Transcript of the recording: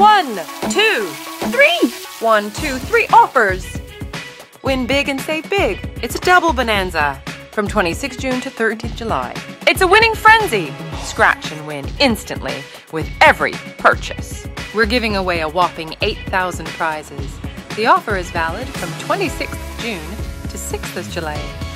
One, two, three. One, two, three offers. Win big and save big. It's a double bonanza from 26 June to 30th July. It's a winning frenzy. Scratch and win instantly with every purchase. We're giving away a whopping 8,000 prizes. The offer is valid from 26th June to 6th July.